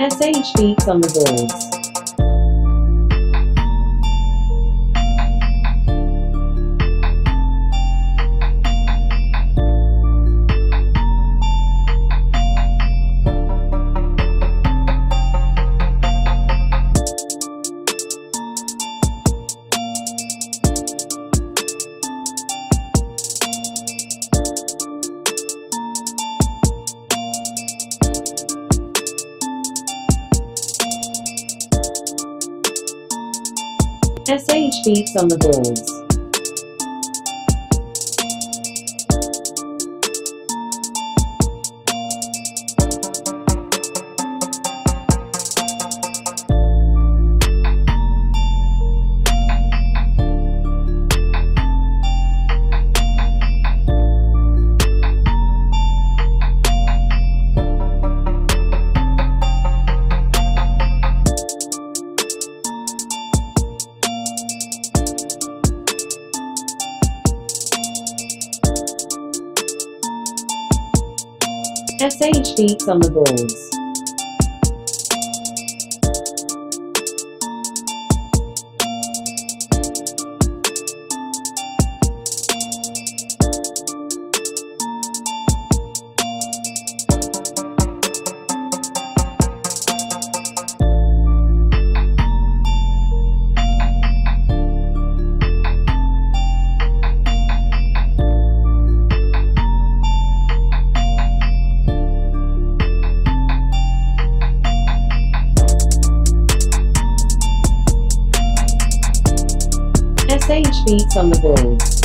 SH beats SH beats on the balls. SH beats on the balls. SH beats on the balls.